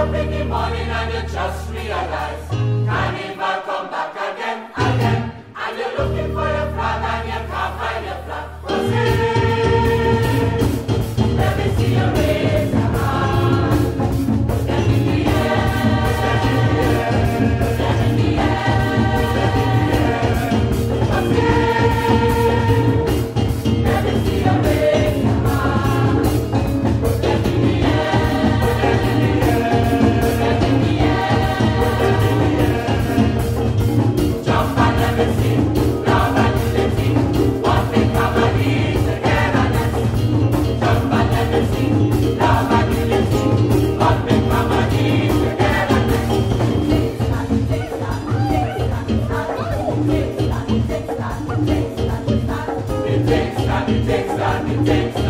jumping in morning and you're just it takes time, it takes time.